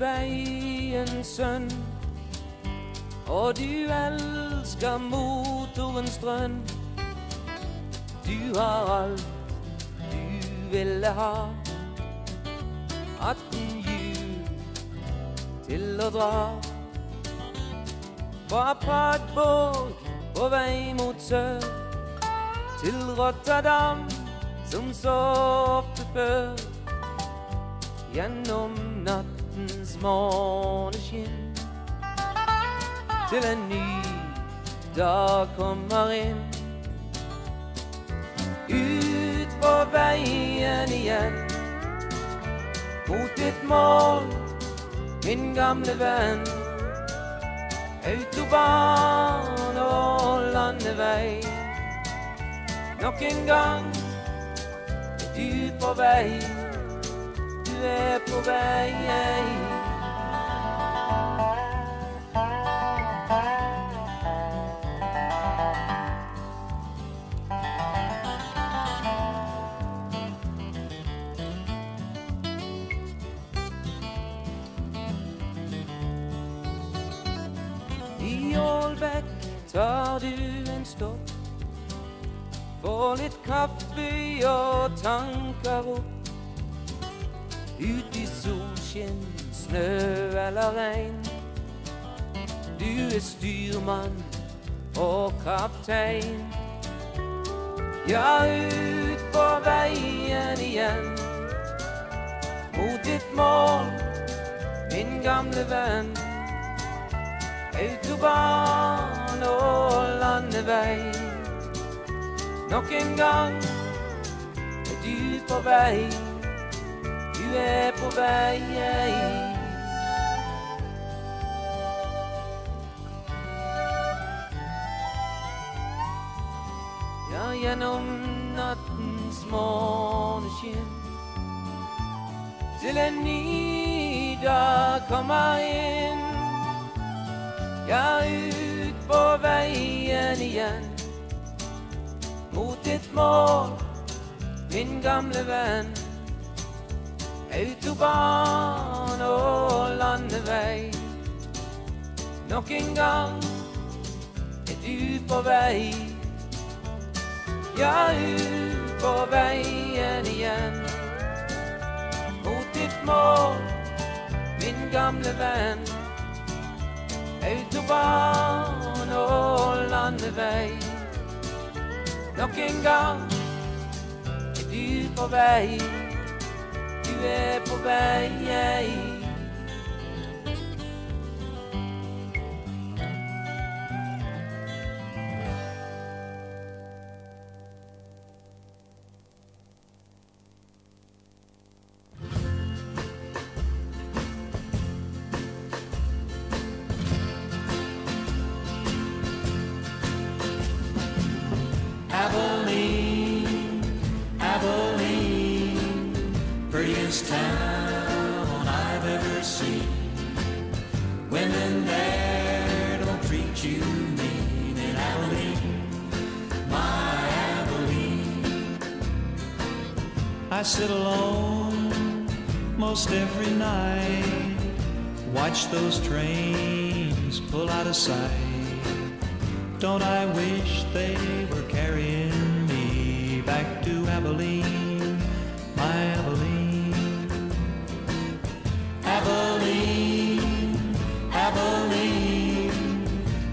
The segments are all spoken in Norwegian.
veiens sønn. Og du elsker motorens drønn. Du har alt du ville ha. 18 hjul til å dra. Fra Pragborg på vei mot sør til Rotterdam som så ofte før. Gjennom nattens måneskinn til en ny dag kommer inn. Ut på veien igjen mot ditt mål, min gamle venn. Autobahn og landevei. Nok en gang er du på vei. Du er på vei. Tar du en stopp. Får litt kaffe og tanker opp. Ut i solskinn, snø eller regn. Du er styrmann og kaptein. Ja, ut på veien igjen. Mot ditt mål, min gamle venn. Autobahn og landevei. Nok en gang er du på vei. Du er på vei. Ja, gjennom nattens måneskinn til en ny dag kommer inn. Ja, ut på veien igjen mot et mål, min gamle venn. Autobahn og landevei. Nok en gang er du på vei. Ja, ut på veien igjen mot ditt mål, min gamle venn. Autobahn og landevei. Nok en gang er du på vei. Du er på vei. I sit alone most every night, watch those trains pull out of sight. Don't I wish they were carrying me back to Abilene, my Abilene? Abilene, Abilene,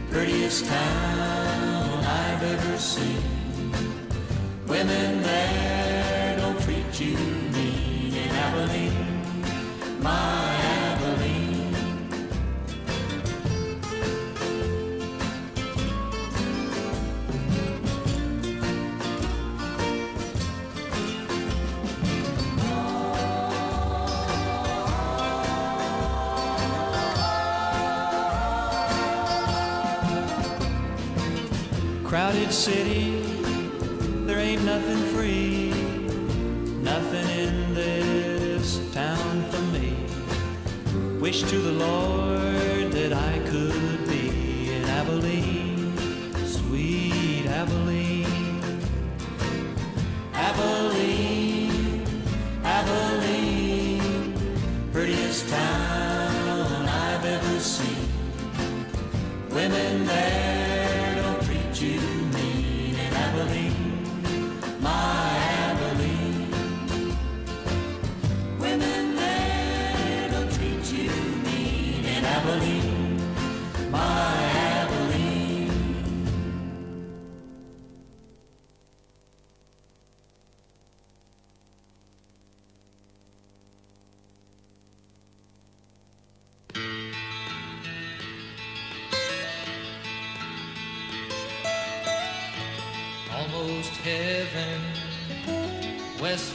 prettiest town I've ever seen. Women City,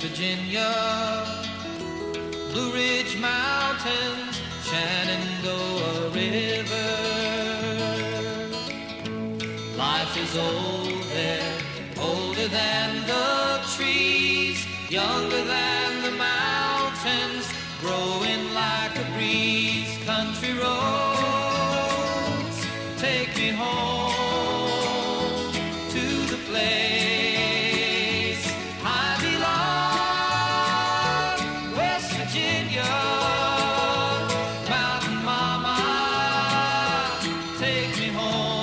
Virginia, Blue Ridge Mountains, Shenandoah River. Life is old there, older than the trees, younger than the mountains, growing like a breeze. Country roads, take me home,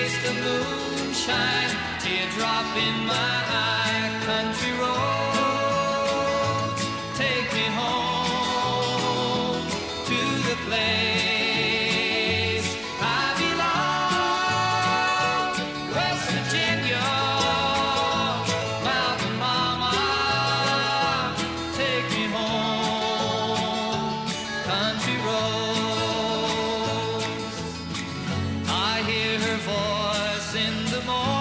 taste of moonshine, teardrop in my eye. Country road, more.